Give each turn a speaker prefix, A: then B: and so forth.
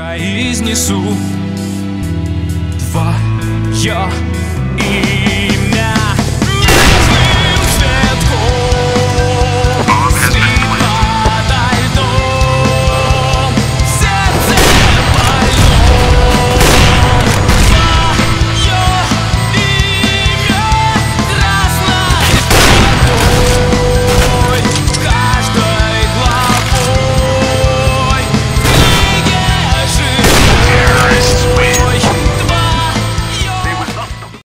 A: произнесу. Твое имя